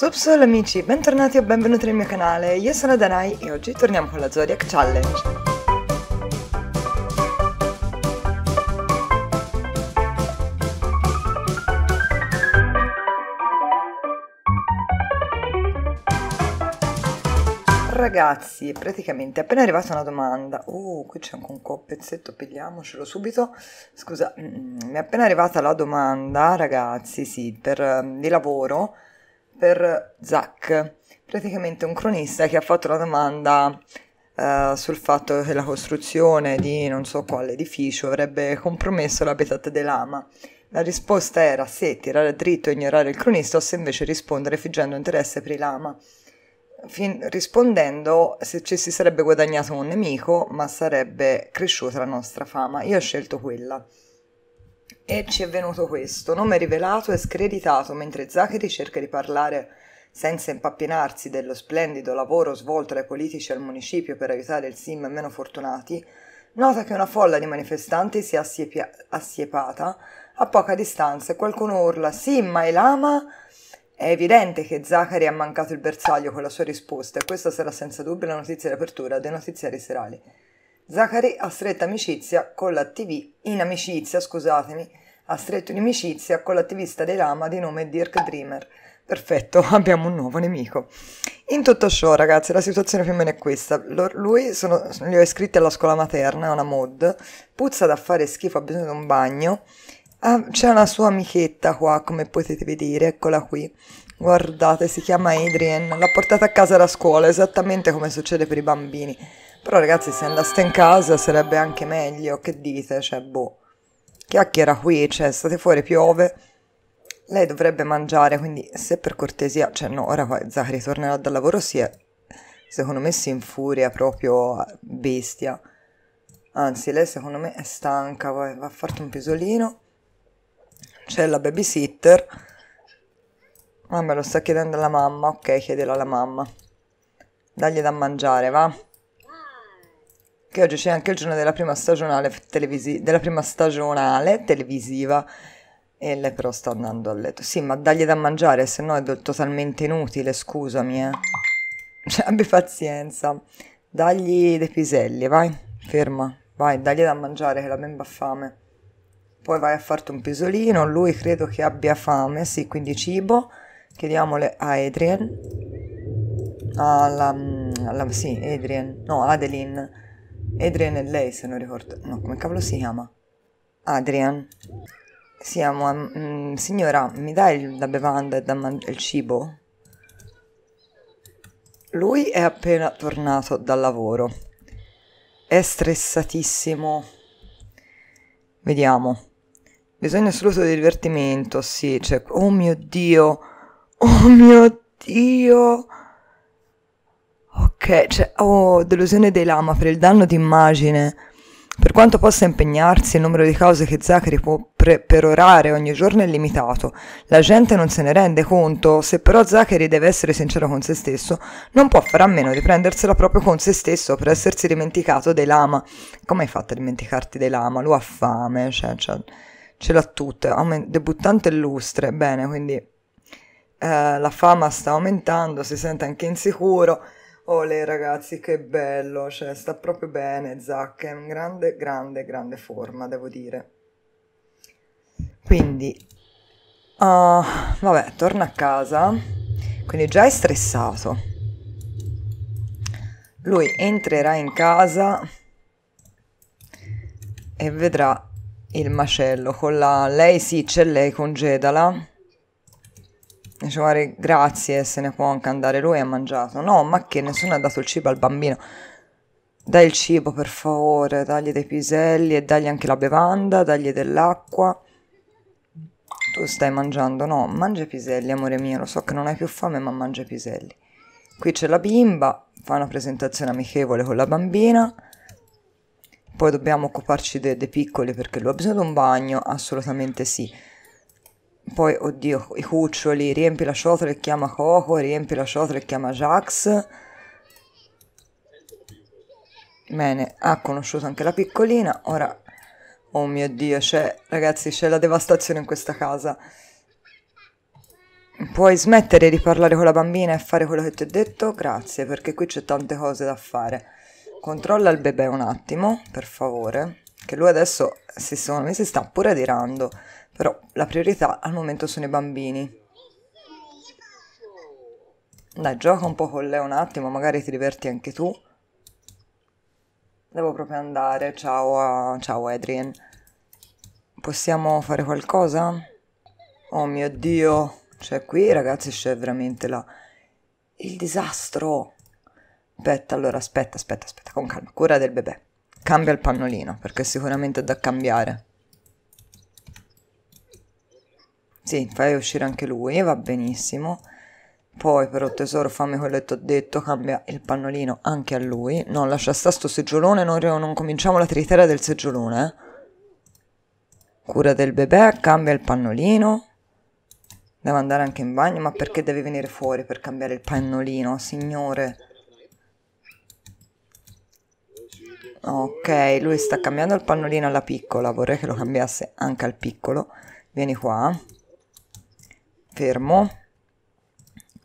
Subsol amici, bentornati o benvenuti nel mio canale, io sono Danai e oggi torniamo con la Zodiac Challenge. Ragazzi, praticamente è appena arrivata una domanda. Uh, qui c'è anche un pezzetto, pigliamocelo subito. Scusa, mm, mi è appena arrivata la domanda, ragazzi, sì, per, di lavoro per Zach, praticamente un cronista che ha fatto la domanda uh, sul fatto che la costruzione di non so quale edificio avrebbe compromesso l'habitat dell'ama. La risposta era se tirare dritto e ignorare il cronista o se invece rispondere figgendo interesse per il lama. Fin- rispondendo se ci si sarebbe guadagnato un nemico, ma sarebbe cresciuta la nostra fama. Io ho scelto quella. E ci è venuto questo, nome rivelato e screditato mentre Zachary cerca di parlare senza impappinarsi dello splendido lavoro svolto dai politici al municipio per aiutare il sim meno fortunati, nota che una folla di manifestanti si è assiepia- assiepata a poca distanza e qualcuno urla «Sim, ma è lama?» È evidente che Zachary ha mancato il bersaglio con la sua risposta e questa sarà senza dubbio la notizia di apertura dei notiziari serali. Zachary ha stretta amicizia con la in amicizia, scusatemi, ha stretto inimicizia con l'attivista dei Lama di nome Dirk Dreamer. Perfetto, abbiamo un nuovo nemico. In tutto ciò, ragazzi, la situazione più o meno è questa. Lui sono, li ho iscritti alla scuola materna, è una mod, puzza da fare schifo, ha bisogno di un bagno. Ah, c'è una sua amichetta qua, come potete vedere, eccola qui. Guardate, si chiama Adrian, l'ha portata a casa da scuola, esattamente come succede per i bambini. Però ragazzi, se andaste in casa sarebbe anche meglio, che dite? Cioè, boh chiacchiera qui, cioè state fuori, piove. Lei dovrebbe mangiare, quindi se per cortesia, cioè no, ora Zachary tornerà dal lavoro, si è, secondo me si infuria proprio bestia. Anzi, lei secondo me è stanca, poi va a farti un pisolino. C'è la babysitter. Ah, me lo sta chiedendo la mamma, ok, chiedelo alla mamma. Dagli da mangiare, va? Che oggi c'è anche il giorno della prima stagionale, televisi- della prima stagionale televisiva e lei però sta andando a letto. Sì, ma dagli da mangiare, se no è totalmente inutile, scusami, eh. Cioè, abbi pazienza. Dagli dei piselli, vai, ferma, vai, dagli da mangiare che la bimba ha fame. Poi vai a farti un pisolino, lui credo che abbia fame, sì, quindi cibo. Chiediamole a Adrian. Alla, alla sì, Adrian, no, Adeline Adrian è lei, se non ricordo. No, come cavolo si chiama? Adrian. Siamo, mm, signora, mi dai la bevanda e man- il cibo? Lui è appena tornato dal lavoro. È stressatissimo. Vediamo. Bisogno assoluto di divertimento, sì. Cioè, oh mio Dio. Oh mio Dio. Ok, cioè, oh, delusione dei lama per il danno d'immagine. Per quanto possa impegnarsi, il numero di cause che Zachary può pre- perorare ogni giorno è limitato. La gente non se ne rende conto. Se però Zachary deve essere sincero con se stesso, non può fare a meno di prendersela proprio con se stesso per essersi dimenticato dei lama. Come hai fatto a dimenticarti dei lama? Lui ha fame, cioè, cioè ce l'ha tutta. Debuttante illustre, bene, quindi eh, la fama sta aumentando, si sente anche insicuro Ole ragazzi, che bello, cioè sta proprio bene Zac, è in grande, grande, grande forma, devo dire. Quindi, uh, vabbè, torna a casa, quindi già è stressato. Lui entrerà in casa e vedrà il macello con la... Lei sì, c'è lei, congedala Dice, magari grazie, se ne può anche andare lui ha mangiato. No, ma che nessuno ha dato il cibo al bambino. Dai il cibo per favore, dagli dei piselli e dagli anche la bevanda, dagli dell'acqua. Tu stai mangiando? No, mangia i piselli, amore mio, lo so che non hai più fame, ma mangia i piselli. Qui c'è la bimba, fa una presentazione amichevole con la bambina. Poi dobbiamo occuparci dei, dei piccoli perché lui ha bisogno di un bagno, assolutamente sì. Poi, oddio, i cuccioli, riempi la ciotola e chiama Coco, riempi la ciotola e chiama Jax. Bene, ha conosciuto anche la piccolina, ora... Oh mio Dio, c'è... Ragazzi, c'è la devastazione in questa casa. Puoi smettere di parlare con la bambina e fare quello che ti ho detto? Grazie, perché qui c'è tante cose da fare. Controlla il bebè un attimo, per favore, che lui adesso, secondo me, si sta pure adirando, però la priorità al momento sono i bambini. Dai, gioca un po' con lei un attimo, magari ti diverti anche tu. Devo proprio andare, ciao, ciao Adrian. Possiamo fare qualcosa? Oh mio Dio, cioè qui ragazzi c'è veramente la... il disastro. Aspetta, allora aspetta, aspetta, aspetta, con calma, cura del bebè. Cambia il pannolino, perché sicuramente è da cambiare. Sì, fai uscire anche lui, va benissimo. Poi però tesoro fammi quello che ti ho detto, cambia il pannolino anche a lui. No, lascia sta sto seggiolone, non, non cominciamo la triteria del seggiolone, eh. Cura del bebè, cambia il pannolino. Deve andare anche in bagno, ma perché deve venire fuori per cambiare il pannolino, signore? Ok, lui sta cambiando il pannolino alla piccola, vorrei che lo cambiasse anche al piccolo. Vieni qua. Fermo.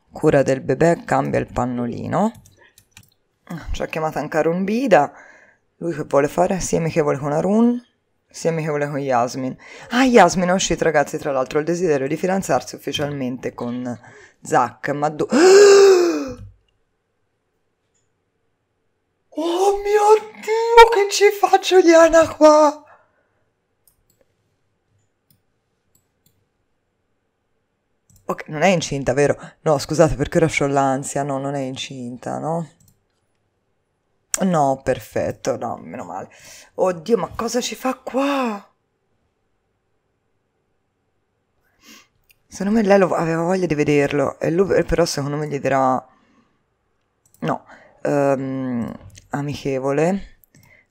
Cura del bebè, cambia il pannolino. Ci ha chiamato anche Arun Bida. Lui che vuole fare? Sia amichevole con Arun, sia amichevole con Yasmin. Ah, Yasmin è uscito ragazzi, tra l'altro, il desiderio di fidanzarsi ufficialmente con Zack, ma... Do- Oh mio Dio, che ci fa Giuliana qua? Ok, non è incinta, vero? No, scusate, perché ora ho l'ansia. No, non è incinta, no? No, perfetto, no, meno male. Oddio, ma cosa ci fa qua? Secondo me lei aveva voglia di vederlo, e lui però secondo me gli dirà... No, um, amichevole,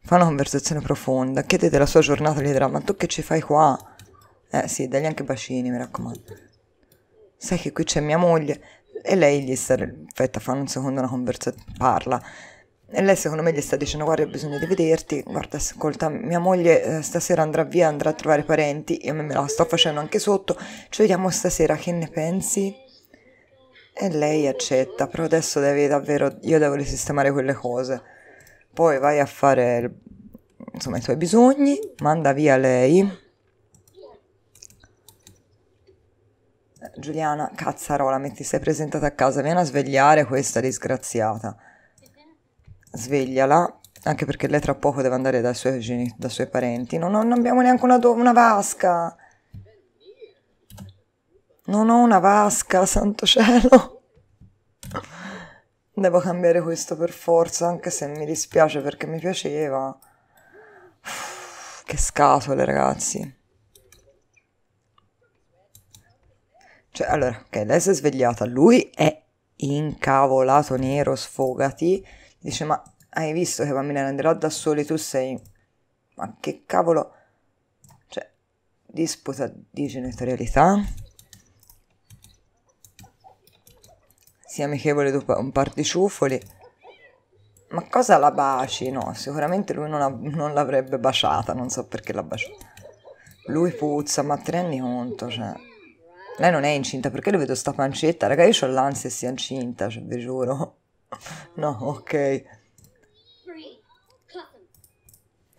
fa una conversazione profonda, chiedete la sua giornata, gli dirà, ma tu che ci fai qua? Eh sì, dagli anche bacini, mi raccomando. Sai che qui c'è mia moglie? E lei gli sta, aspetta, fa un secondo una conversazione, parla. E lei secondo me gli sta dicendo guarda ho bisogno di vederti, guarda ascolta mia moglie eh, stasera andrà via, andrà a trovare i parenti, io me la sto facendo anche sotto, ci vediamo stasera, che ne pensi? E lei accetta, però adesso devi davvero, io devo risistemare quelle cose poi vai a fare insomma i tuoi bisogni, manda via lei. Giuliana, cazzarola, metti sei presentata a casa, vieni a svegliare questa disgraziata. Svegliala, anche perché lei tra poco deve andare dai suoi, dai suoi parenti. Non, non abbiamo neanche una, una vasca. Non ho una vasca, santo cielo. Devo cambiare questo per forza, anche se mi dispiace perché mi piaceva. Che scatole, ragazzi. Cioè, allora, ok, lei si è svegliata, lui è incavolato nero, sfogati. Dice, ma hai visto che bambina andrò da soli, tu sei... Ma che cavolo... Cioè, disputa di genitorialità sia amichevole dopo un par di ciuffoli. Ma cosa la baci? No, sicuramente lui non l'avrebbe baciata, non so perché l'ha baciata. Lui puzza, ma te rendi conto, cioè... Lei non è incinta, perché le vedo sta pancetta? Raga, io ho l'ansia sia incinta, cioè, vi giuro. No, ok.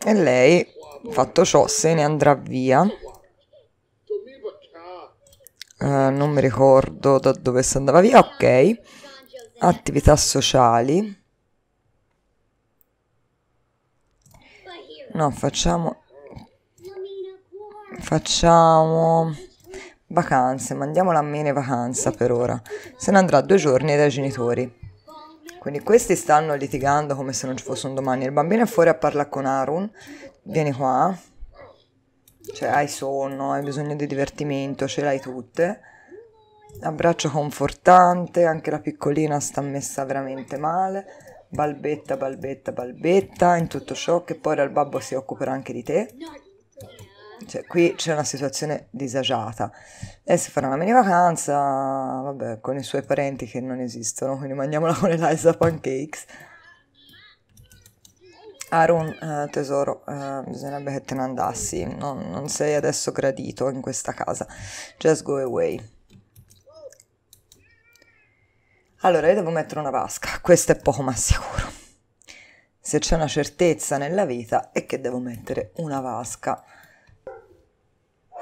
E lei, fatto ciò, se ne andrà via. Uh, non mi ricordo da dove si andava via, ok. Attività sociali. No, facciamo... Facciamo... Vacanze, mandiamola a mene vacanza per ora. Se ne andrà due giorni dai genitori. Quindi questi stanno litigando come se non ci fosse un domani. Il bambino è fuori a parlare con Arun. Vieni qua cioè hai sonno, hai bisogno di divertimento, ce l'hai tutte. Abbraccio confortante, anche la piccolina sta messa veramente male. Balbetta, balbetta, balbetta in tutto ciò che poi il babbo si occuperà anche di te. Cioè, qui c'è una situazione disagiata. E si farà una mini vacanza, vabbè, con i suoi parenti che non esistono, quindi mandiamola con Eliza Pancakes. Arun, eh, tesoro, eh, bisognerebbe che te ne andassi, non, non, sei adesso gradito in questa casa. Just go away. Allora, io devo mettere una vasca, questo è poco ma sicuro. Se c'è una certezza nella vita è che devo mettere una vasca.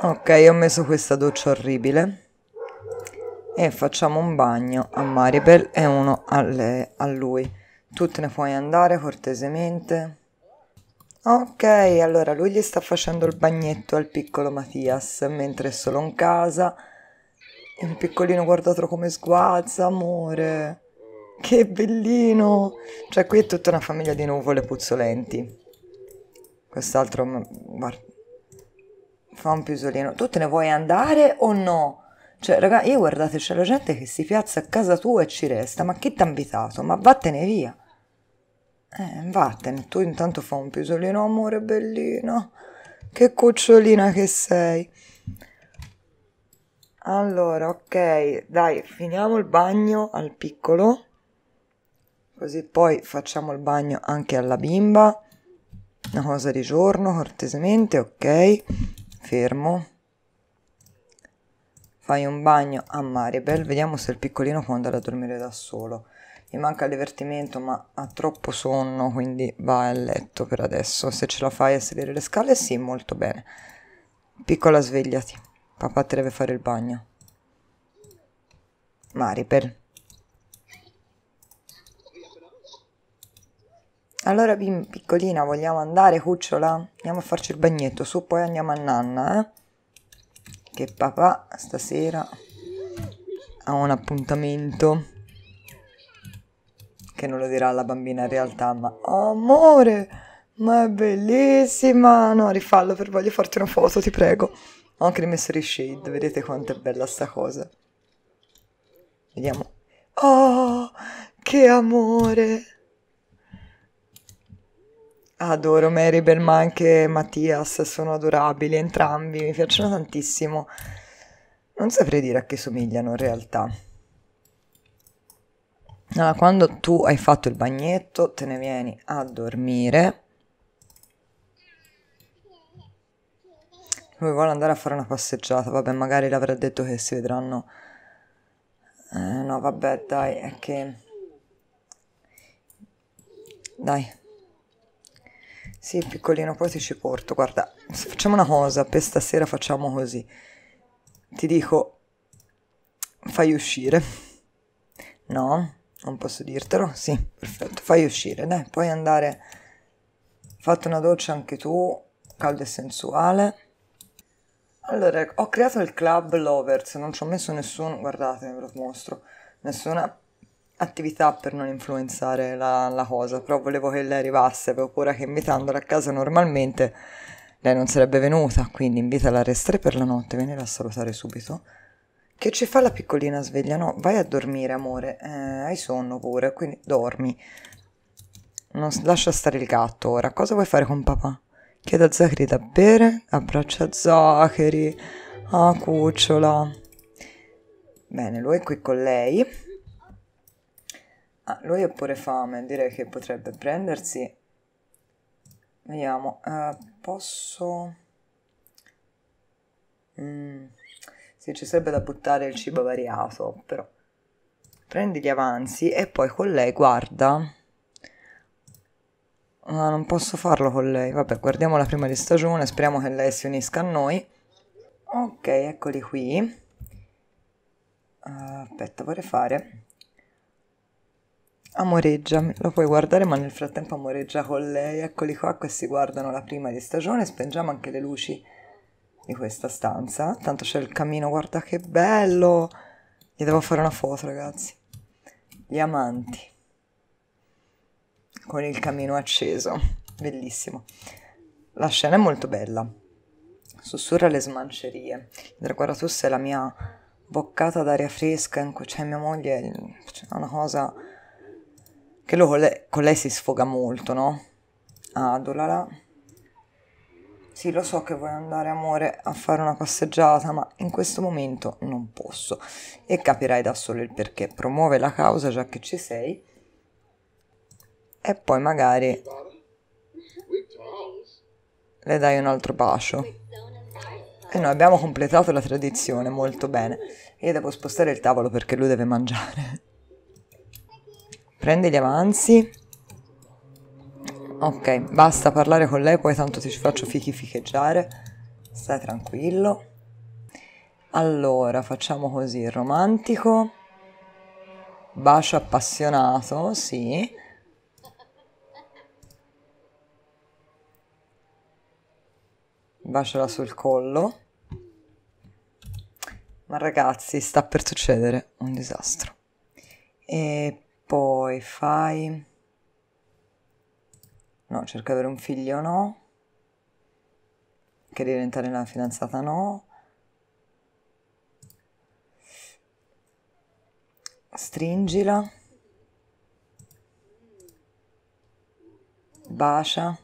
Ok, ho messo questa doccia orribile e facciamo un bagno a Maribel e uno a, lei, a lui. Tu te ne puoi andare cortesemente. Ok, allora lui gli sta facendo il bagnetto al piccolo Mattias mentre è solo in casa. Il piccolino guardatelo come sguazza, amore. Che bellino! Cioè, qui è tutta una famiglia di nuvole puzzolenti. Quest'altro, guarda, fa un pisolino. Tu te ne vuoi andare o no? Cioè, raga, io guardate, c'è la gente che si piazza a casa tua e ci resta. Ma chi t'ha invitato? Ma vattene via. Eh, vattene, tu intanto fa un pisolino, amore bellino. Che cucciolina che sei. Allora, ok, dai, finiamo il bagno al piccolo. Così poi facciamo il bagno anche alla bimba. Una cosa di giorno, cortesemente, ok. Fermo. Fai un bagno a Maribel, vediamo se il piccolino può andare a dormire da solo. Mi manca il divertimento ma ha troppo sonno quindi va a letto per adesso. Se ce la fai a salire le scale sì molto bene. Piccola svegliati. Papà ti deve fare il bagno. Maripel allora bim, piccolina vogliamo andare cucciola andiamo a farci il bagnetto su poi andiamo a nanna eh? che papà stasera ha un appuntamento che non lo dirà alla bambina in realtà, ma amore, ma è bellissima. No, rifallo per voglio farti una foto, ti prego. Ho anche rimesso i shade, vedete quanto è bella sta cosa. Vediamo. Oh, che amore. Adoro Maribel, ma anche Mattias, sono adorabili entrambi, mi piacciono tantissimo. Non saprei dire a che somigliano in realtà. Allora, quando tu hai fatto il bagnetto, te ne vieni a dormire. Lui vuole andare a fare una passeggiata. Vabbè, magari l'avrà detto che si vedranno. Eh, no, vabbè, dai, è che. Dai. Sì, piccolino, poi ti ci porto. Guarda, facciamo una cosa. Per stasera facciamo così. Ti dico. Fai uscire. No? Non posso dirtelo? Sì, perfetto. Fai uscire, dai, puoi andare. Fatto una doccia anche tu, calda e sensuale. Allora, ho creato il club Lovers, non ci ho messo nessun, guardate, ve lo mostro, nessuna attività per non influenzare la, la cosa, però volevo che lei arrivasse, avevo paura che invitandola a casa normalmente lei non sarebbe venuta, quindi invitala a restare per la notte, vieni a salutare subito. Che ci fa la piccolina sveglia? No, vai a dormire, amore. Eh, hai sonno pure, quindi dormi. Non lascia stare il gatto ora. Cosa vuoi fare con papà? Chiede a Zachary da bere, abbraccia Zachary. Ah, cucciola. Bene, lui è qui con lei. Ah, lui ha pure fame, direi che potrebbe prendersi. Vediamo, uh, posso... Mm. Sì, ci sarebbe da buttare il cibo variato, però prendi gli avanzi e poi con lei guarda. No, non posso farlo con lei. Vabbè, guardiamo la prima di stagione, speriamo che lei si unisca a noi. Ok, eccoli qui. Uh, aspetta, vorrei fare. Amoreggia, lo puoi guardare, ma nel frattempo amoreggia con lei. Eccoli qua, questi guardano la prima di stagione. Spengiamo anche le luci di questa stanza. Tanto c'è il camino, guarda che bello! Gli devo fare una foto, ragazzi. Gli amanti. Con il camino acceso. Bellissimo. La scena è molto bella. Sussurra le smancerie. Guarda, tu sei la mia boccata d'aria fresca. Cioè, mia moglie è una cosa che lui con lei, con lei si sfoga molto, no? Adolala. Sì, lo so che vuoi andare, amore, a fare una passeggiata, ma in questo momento non posso. E capirai da solo il perché. Promuove la causa già che ci sei. E poi magari le dai un altro bacio. E noi abbiamo completato la tradizione molto bene. Io devo spostare il tavolo perché lui deve mangiare. Prende gli avanzi. Ok, basta parlare con lei, poi tanto ti ci faccio fichi ficheggiare. Stai tranquillo. Allora, facciamo così, romantico. Bacio appassionato, sì. Baciala sul collo. Ma ragazzi, sta per succedere un disastro. E poi fai... No, cerca di avere un figlio no. Che diventare una fidanzata no. Stringila. Bacia.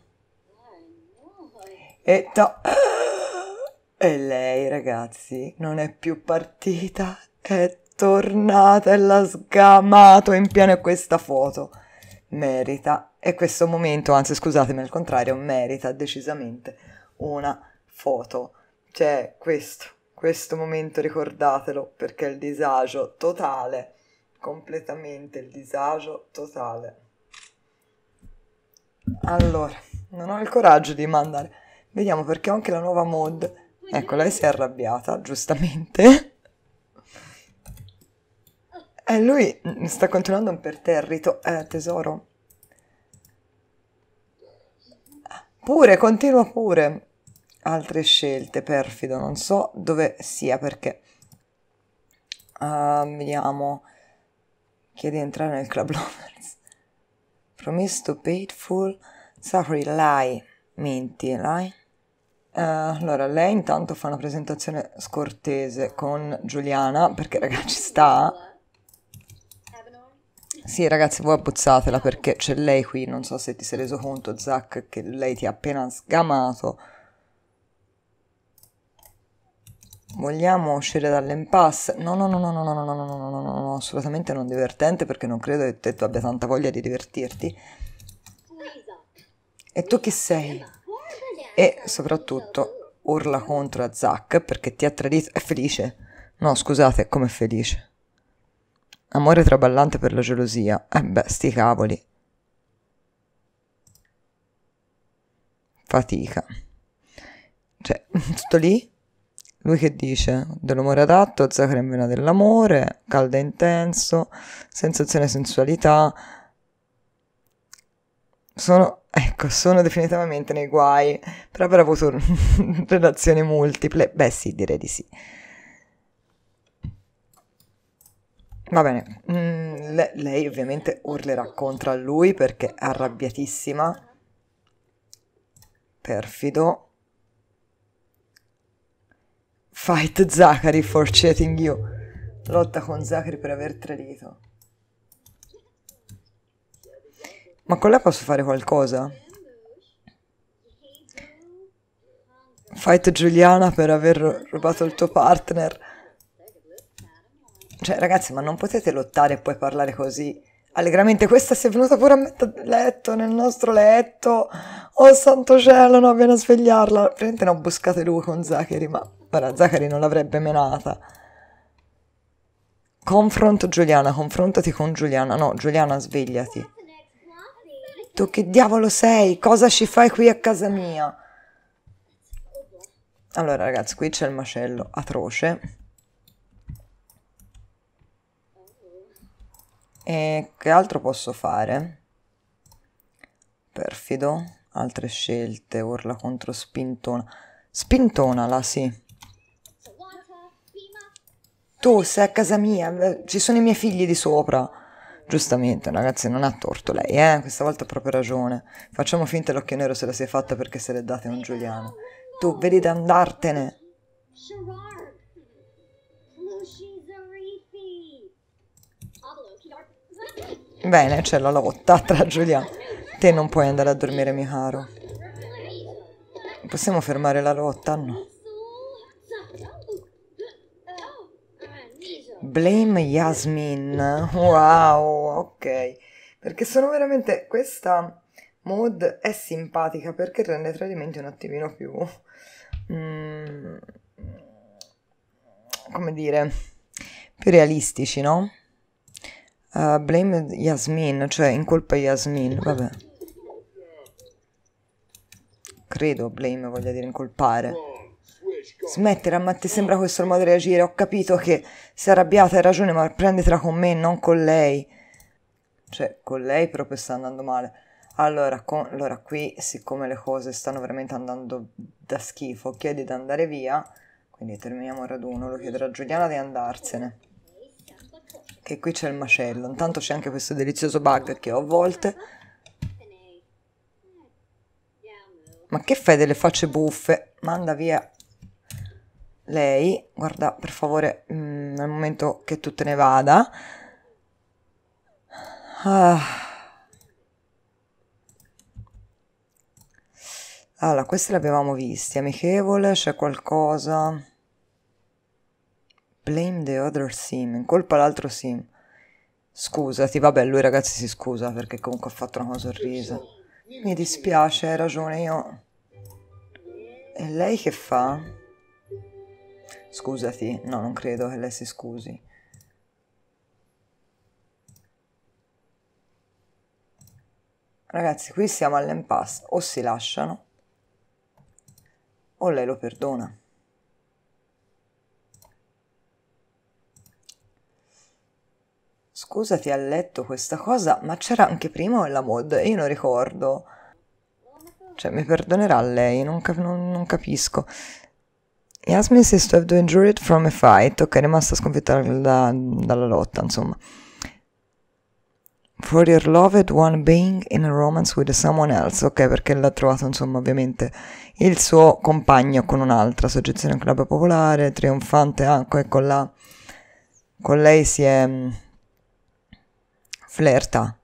E to... E lei, ragazzi, non è più partita, è tornata e l'ha sgamato in pieno a questa foto. Merita, e questo momento, anzi scusatemi, al contrario, merita decisamente una foto. Cioè, questo, questo momento ricordatelo perché è il disagio totale, completamente il disagio totale. Allora, non ho il coraggio di mandare. Vediamo perché ho anche la nuova mod Ecco, lei si è arrabbiata, giustamente. E lui sta continuando imperterrito. Eh, tesoro. Pure, continua pure. Altre scelte, perfido. Non so dove sia perché... Uh, vediamo. Chiede di entrare nel club lovers. Promise to faithful. Sorry, lie. Menti, lie. Uh, allora, lei intanto fa una presentazione scortese con Giuliana, perché ragazzi sta... Sì, ragazzi, voi abbozzatela perché c'è lei qui, non so se ti sei reso conto, Zack, che lei ti ha appena sgamato. Vogliamo uscire dall'impasse? No, no, no, no, no, no, no, no, no, no, no, no, no, assolutamente non divertente perché non credo che tu abbia tanta voglia di divertirti. E tu chi sei? e soprattutto urla contro a Zack perché ti ha tradito. È felice. No, scusate, come felice. Amore traballante per la gelosia. Eh beh, sti cavoli. Fatica. Cioè, tutto lì? Lui che dice? Dell'umore adatto, Zack in vena dell'amore, caldo e intenso, sensazione sensualità. Sono Ecco, sono definitivamente nei guai per aver avuto relazioni multiple. Beh sì, direi di sì. Va bene, mm, le- lei ovviamente urlerà contro a lui perché è arrabbiatissima. Perfido. Fight Zachary for cheating you. Lotta con Zachary per aver tradito. Ma con lei posso fare qualcosa? Fight Giuliana per aver rubato il tuo partner. Cioè, ragazzi, ma non potete lottare e poi parlare così. Allegramente, questa si è venuta pure a mettere letto, nel nostro letto. Oh, santo cielo, no, viene a svegliarla. Praticamente non buscate lui con Zachary, ma... Guarda, Zachary non l'avrebbe menata. Confronto Giuliana, confrontati con Giuliana. No, Giuliana, svegliati. Tu che diavolo sei? Cosa ci fai qui a casa mia? Allora ragazzi, qui c'è il macello atroce. E che altro posso fare? Perfido. Altre scelte. Urla contro Spintona. Spintona, là, sì. Tu sei a casa mia, ci sono i miei figli di sopra. Giustamente, ragazzi, non ha torto lei, eh? Questa volta ha proprio ragione. Facciamo finta l'occhio nero se la si è fatta perché se l'è data a un Giuliano. Tu, vedi di andartene. Bene, c'è la lotta tra Giuliano. Te non puoi andare a dormire, mio caro. Possiamo fermare la lotta? No. Blame Yasmin. Wow, ok. Perché sono veramente... Questa mod è simpatica perché rende i tradimenti un attimino più... Mm, come dire... più realistici, no? Uh, blame Yasmin, cioè in colpa Yasmin, vabbè. Credo blame voglia dire incolpare. Smettere, ma ti sembra questo il modo di reagire? Ho capito che sei arrabbiata, hai ragione, ma prenditela con me, non con lei. Cioè, con lei proprio sta andando male. Allora, con, allora qui, siccome le cose stanno veramente andando da schifo, chiedi di andare via, quindi terminiamo il raduno, lo chiederò a Giuliana di andarsene. Che qui c'è il macello, intanto c'è anche questo delizioso bug che ho a volte. Ma che fai delle facce buffe? Manda via lei, guarda per favore mm, nel momento che tu te ne vada. Ah. Allora, questi li avevamo visti, amichevole, c'è qualcosa... Blame the other sim, colpa l'altro sim. Scusati, vabbè, lui ragazzi si scusa perché comunque ha fatto una cosa orrisa. Mi dispiace, hai ragione, io... E lei che fa? Scusati, no, non credo che lei si scusi. Ragazzi, qui siamo all'impasse, o si lasciano o lei lo perdona. Scusati, ha letto questa cosa, ma c'era anche prima la mod, io non ricordo. Cioè, mi perdonerà lei, non, cap- non, non capisco. Yasmin says to have been injured from a fight. Ok, è rimasta sconfitta da, dalla lotta, insomma. For your loved one being in a romance with someone else. Ok, perché l'ha trovato, insomma, ovviamente il suo compagno con un'altra. Soggezione al club popolare, trionfante anche con la... Con lei si è... Flirta.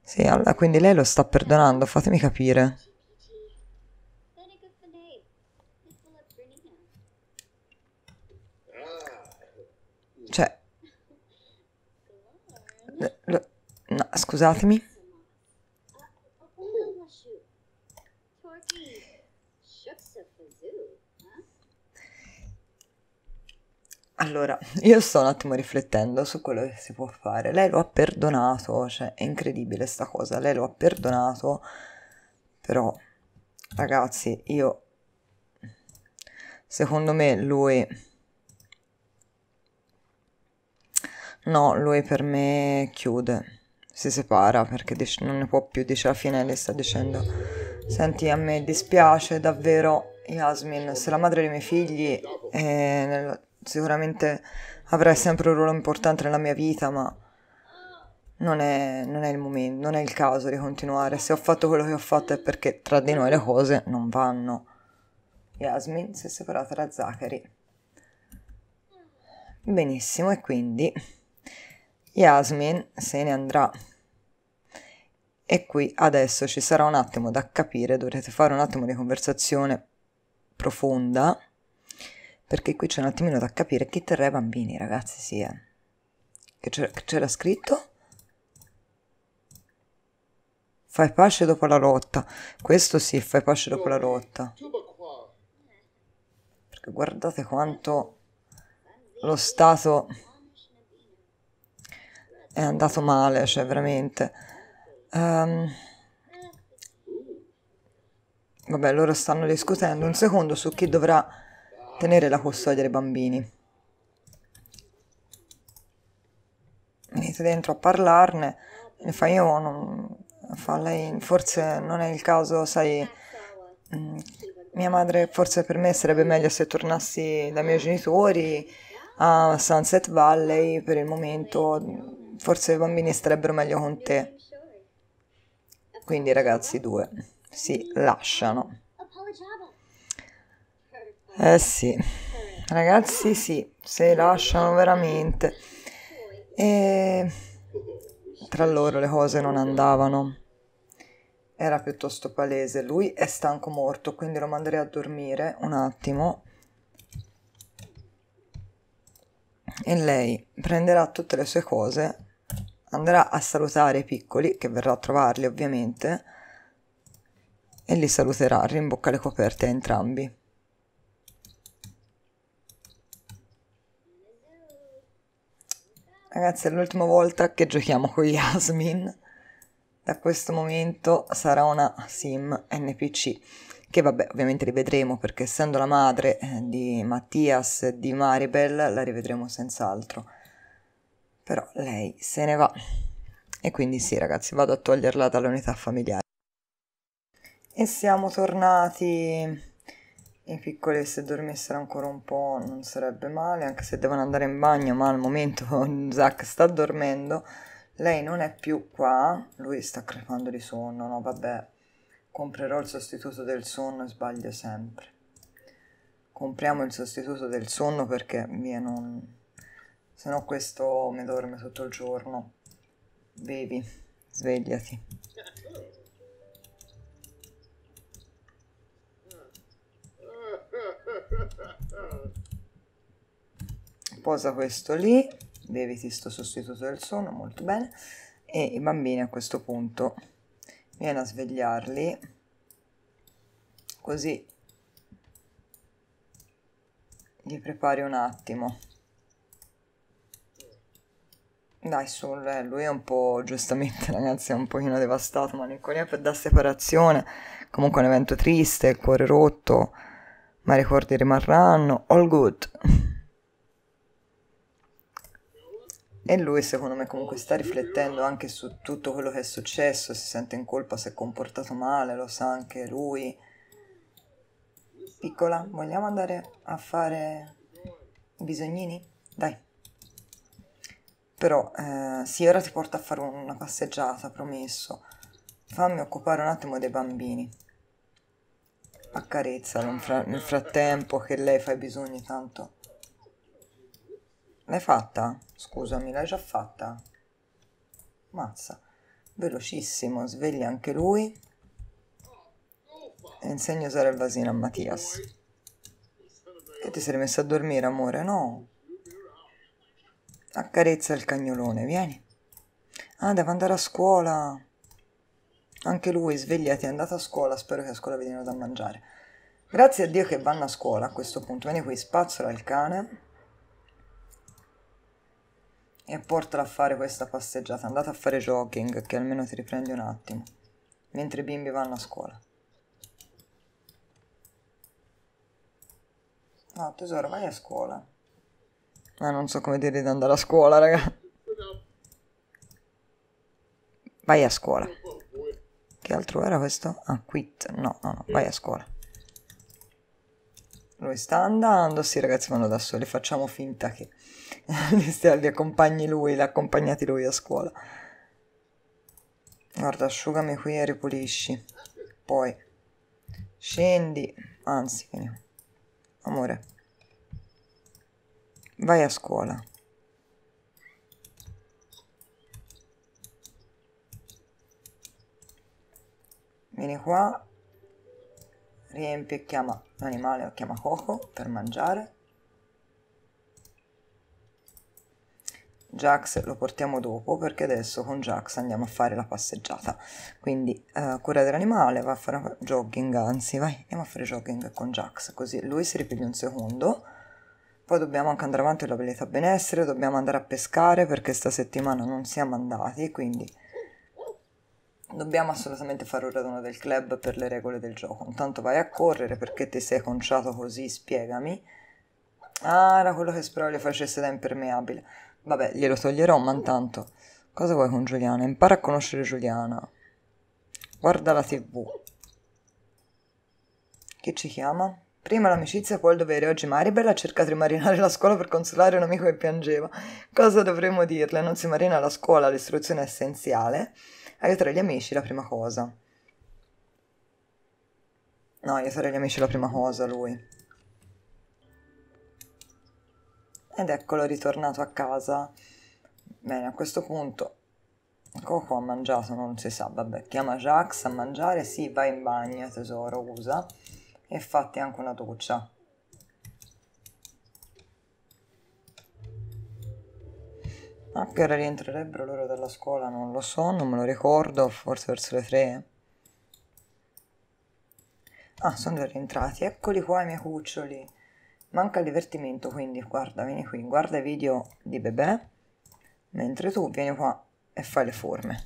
Sì, allora, quindi lei lo sta perdonando, fatemi capire. Cioè... No, scusatemi. Allora, io sto un attimo riflettendo su quello che si può fare. Lei lo ha perdonato, cioè è incredibile sta cosa. Lei lo ha perdonato, però ragazzi, io secondo me lui No, lui per me chiude, si separa perché dice, non ne può più, dice alla fine le sta dicendo Senti, a me dispiace davvero Yasmin, sei la madre dei miei figli e nel, sicuramente avrai sempre un ruolo importante nella mia vita, ma non è, non è il momento, non è il caso di continuare. Se ho fatto quello che ho fatto è perché tra di noi le cose non vanno. Yasmin si è separata da Zachary. Benissimo, e quindi Yasmin se ne andrà. E qui adesso ci sarà un attimo da capire, dovrete fare un attimo di conversazione profonda, perché qui c'è un attimino da capire chi terrà i bambini, ragazzi, sì. Eh. Che c'era scritto? Fai pace dopo la lotta. Questo sì, fai pace dopo la lotta. Perché guardate quanto lo Stato è andato male, cioè veramente. Um, vabbè, loro stanno discutendo un secondo su chi dovrà tenere la custodia dei bambini. Venite dentro a parlarne. Ne fa io, non, fa lei, forse non è il caso, sai, mm, mia madre forse per me sarebbe meglio se tornassi dai miei genitori a Sunset Valley per il momento forse i bambini starebbero meglio con te. Quindi ragazzi due si lasciano. Eh sì, ragazzi sì, si lasciano veramente. E tra loro le cose non andavano. Era piuttosto palese. Lui è stanco morto, quindi lo manderei a dormire un attimo. E lei prenderà tutte le sue cose andrà a salutare i piccoli, che verrà a trovarli ovviamente, e li saluterà, rimbocca le coperte a entrambi. Ragazzi, è l'ultima volta che giochiamo con Yasmin. Da questo momento sarà una sim NPC, che vabbè, ovviamente rivedremo perché essendo la madre eh, di Mattias e di Maribel, la rivedremo senz'altro. Però lei se ne va. E quindi sì, ragazzi, vado a toglierla dall'unità familiare. E siamo tornati. I piccoli se dormissero ancora un po' non sarebbe male, anche se devono andare in bagno, ma al momento Zach sta dormendo. Lei non è più qua, lui sta crepando di sonno, no vabbè, comprerò il sostituto del sonno e sbaglio sempre. Compriamo il sostituto del sonno perché via non... se no questo mi dorme tutto il giorno. Bevi, svegliati. Posa questo lì, beviti sto sostituto del sonno, molto bene. E i bambini a questo punto viene a svegliarli, così li prepari un attimo. Dai, su, eh, lui è un po', giustamente ragazzi, è un pochino devastato, malinconia per da separazione, comunque un evento triste, il cuore rotto, ma i ricordi rimarranno, all good. E lui secondo me comunque sta riflettendo anche su tutto quello che è successo, si sente in colpa, si è comportato male, lo sa anche lui. Piccola, vogliamo andare a fare i bisognini? Dai. Però, eh, sì, ora ti porto a fare una passeggiata, promesso. Fammi occupare un attimo dei bambini accarezzalo fra- nel frattempo che lei fa i bisogni tanto. L'hai fatta? Scusami, l'hai già fatta? Mazza. Velocissimo, sveglia anche lui. E insegna a usare il vasino a Mattias. Che ti sei messo a dormire, amore? No. Accarezza il cagnolone, vieni. Ah, deve andare a scuola. Anche lui, svegliati, è andato a scuola, spero che a scuola vi diano da mangiare. Grazie a Dio che vanno a scuola a questo punto. Vieni qui, spazzola il cane e portala a fare questa passeggiata. Andate a fare jogging, che almeno ti riprendi un attimo, mentre i bimbi vanno a scuola. No, tesoro, vai a scuola. Ah, non so come dire di andare a scuola, raga. Vai a scuola. Che altro era questo? Ah, quit. No, no, no, vai a scuola. Lui sta andando, sì ragazzi vanno da soli, facciamo finta che li, accompagni lui, li accompagnati lui a scuola. Guarda, asciugami qui e ripulisci. Poi scendi, anzi, vieni. Amore, vai a scuola. vieni qua riempie e chiama l'animale o chiama Coco per mangiare Jax lo portiamo dopo perché adesso con Jax andiamo a fare la passeggiata quindi uh, cura dell'animale va a fare jogging anzi vai andiamo a fare jogging con Jax così lui si ripiglia un secondo poi dobbiamo anche andare avanti con l'abilità benessere dobbiamo andare a pescare perché sta settimana non siamo andati quindi Dobbiamo assolutamente fare un raduno del club per le regole del gioco. Intanto vai a correre perché ti sei conciato così, spiegami. Ah, era quello che speravo le facesse da impermeabile. Vabbè, glielo toglierò, ma intanto... Cosa vuoi con Giuliana? Impara a conoscere Giuliana. Guarda la tv. Chi ci chiama? Prima l'amicizia, poi il dovere. Oggi Maribel ha cercato di marinare la scuola per consolare un amico che piangeva. Cosa dovremmo dirle? Non si marina la scuola, l'istruzione è essenziale aiutare gli amici la prima cosa. No, aiutare gli amici la prima cosa, lui. Ed eccolo ritornato a casa. Bene, a questo punto Coco ha mangiato, non si sa, vabbè, chiama Jax a mangiare, sì, vai in bagno, tesoro, usa, e fatti anche una doccia. A che ora rientrerebbero loro dalla scuola? Non lo so, non me lo ricordo, forse verso le tre. Ah, sono già rientrati, eccoli qua i miei cuccioli. Manca il divertimento, quindi guarda, vieni qui, guarda i video di bebè. mentre tu vieni qua e fai le forme.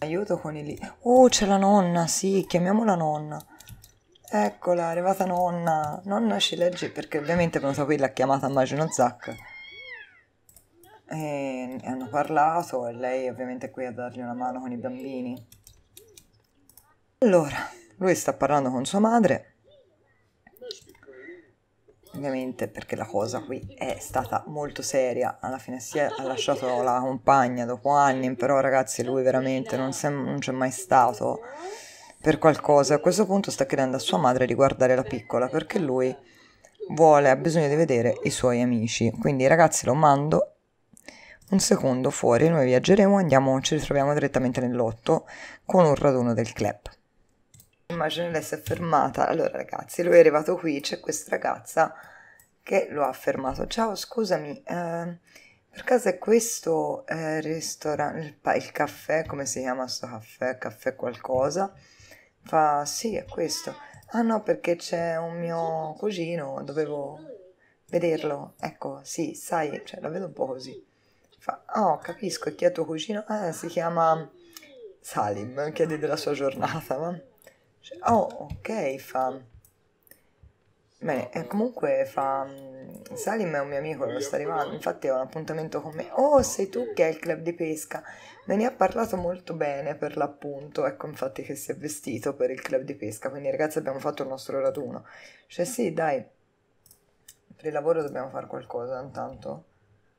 Aiuto con i... Oh, c'è la nonna, sì, chiamiamola nonna. Eccola, è arrivata nonna. Nonna ci legge perché ovviamente è venuta qui l'ha chiamata immagino Zac. E hanno parlato e lei ovviamente è qui a dargli una mano con i bambini. Allora, lui sta parlando con sua madre ovviamente perché la cosa qui è stata molto seria, alla fine si è lasciato la compagna dopo anni, però ragazzi lui veramente non, non c'è mai stato per qualcosa, a questo punto sta chiedendo a sua madre di guardare la piccola perché lui vuole, ha bisogno di vedere i suoi amici, quindi ragazzi lo mando un secondo fuori, noi viaggeremo, andiamo, ci ritroviamo direttamente nell'otto con un raduno del club. Immagino lei si è fermata. Allora, ragazzi, lui è arrivato qui. C'è questa ragazza che lo ha fermato. Ciao, scusami, eh, per caso è questo eh, ristorante, il, il, caffè, come si chiama sto caffè? Caffè qualcosa? Fa, sì, è questo. Ah no, perché c'è un mio cugino, dovevo vederlo. Ecco, sì, sai, cioè, la vedo un po' così. Fa, oh, capisco, chi è tuo cugino? Ah, si chiama Salim, chiedi della sua giornata, ma... Oh, ok, fa... Bene, e comunque fa... Salim è un mio amico, lo sta arrivando, infatti ho un appuntamento con me. Oh, sei tu che hai il club di pesca. Me ne ha parlato molto bene per l'appunto, ecco infatti che si è vestito per il club di pesca, quindi ragazzi abbiamo fatto il nostro raduno. Cioè sì, dai, per il lavoro dobbiamo fare qualcosa, intanto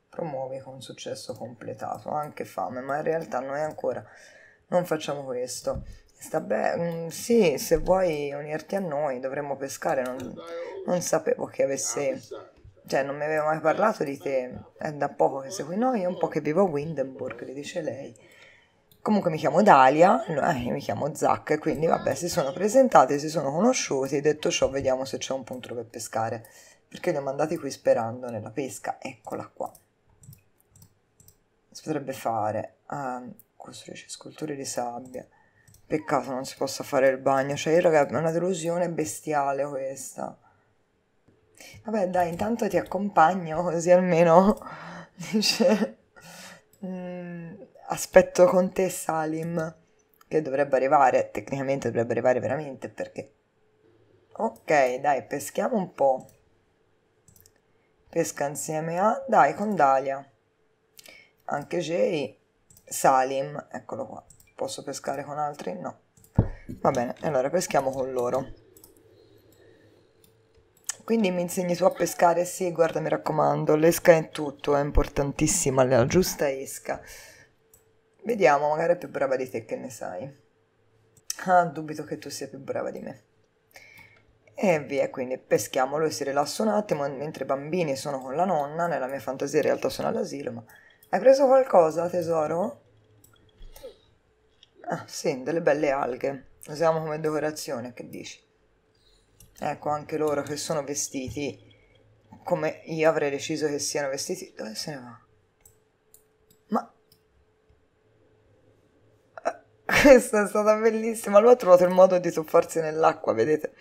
promuovi con successo completato, anche fame, ma in realtà noi ancora non facciamo questo. Sta bene, mm, sì, se vuoi unirti a noi dovremmo pescare, non, non sapevo che avessi, cioè non mi aveva mai parlato di te, è da poco che sei qui, no, io un po' che vivo a Windenburg, le dice lei. Comunque mi chiamo Dalia, eh, mi chiamo Zac, quindi vabbè, si sono presentati, si sono conosciuti, detto ciò vediamo se c'è un punto per pescare, perché li ho mandati qui sperando nella pesca, eccola qua. Si potrebbe fare, ah, costruisce sculture di sabbia. Peccato non si possa fare il bagno, cioè io raga, è una delusione bestiale questa. Vabbè dai, intanto ti accompagno così almeno dice mm, aspetto con te Salim che dovrebbe arrivare, tecnicamente dovrebbe arrivare veramente perché Ok, dai, peschiamo un po'. Pesca insieme a... Dai, con Dalia. Anche Jay. Salim, eccolo qua. Posso pescare con altri? No. Va bene, allora peschiamo con loro. Quindi mi insegni tu a pescare? Sì, guarda, mi raccomando, l'esca è tutto, è importantissima, la giusta esca. Vediamo, magari è più brava di te che ne sai. Ah, dubito che tu sia più brava di me. E via, quindi peschiamo, lui si rilassa un attimo, mentre i bambini sono con la nonna, nella mia fantasia in realtà sono all'asilo, ma... Hai preso qualcosa, tesoro? Ah, sì, delle belle alghe. Usiamo come decorazione, che dici? Ecco, anche loro che sono vestiti come io avrei deciso che siano vestiti. Dove se ne va? Ma... Eh, questa è stata bellissima. Lui ha trovato il modo di tuffarsi nell'acqua, vedete?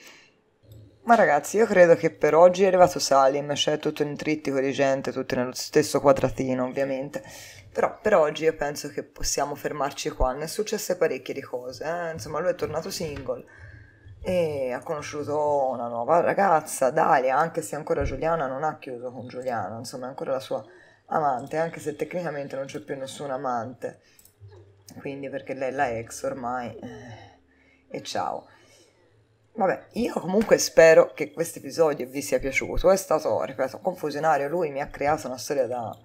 Ma ragazzi, io credo che per oggi è arrivato Salim, cioè tutto in trittico di gente, tutti nello stesso quadratino, ovviamente. Però per oggi io penso che possiamo fermarci qua. Ne è successe parecchie di cose. Eh? Insomma, lui è tornato single e ha conosciuto una nuova ragazza, Dalia, anche se ancora Giuliana non ha chiuso con Giuliana, insomma è ancora la sua amante, anche se tecnicamente non c'è più nessun amante. Quindi perché lei è la ex ormai. Eh, e ciao. Vabbè, io comunque spero che questo episodio vi sia piaciuto. È stato, ripeto, confusionario. Lui mi ha creato una storia da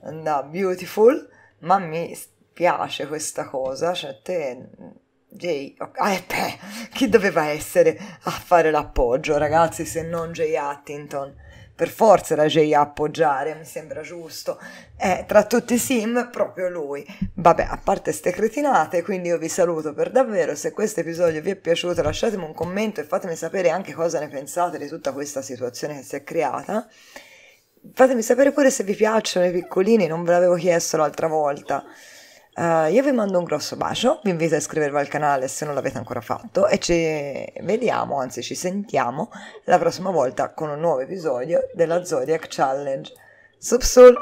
da beautiful, ma mi piace questa cosa, cioè te... Jay, ah, te, chi doveva essere a fare l'appoggio, ragazzi, se non Jay Huntington? Per forza era Jay a appoggiare, mi sembra giusto. Eh, tra tutti i sim, proprio lui. Vabbè, a parte ste cretinate, quindi io vi saluto per davvero. Se questo episodio vi è piaciuto, lasciatemi un commento e fatemi sapere anche cosa ne pensate di tutta questa situazione che si è creata. Fatemi sapere pure se vi piacciono i piccolini, non ve l'avevo chiesto l'altra volta. Uh, io vi mando un grosso bacio, vi invito a iscrivervi al canale se non l'avete ancora fatto e ci vediamo, anzi ci sentiamo la prossima volta con un nuovo episodio della Zodiac Challenge. Subsul!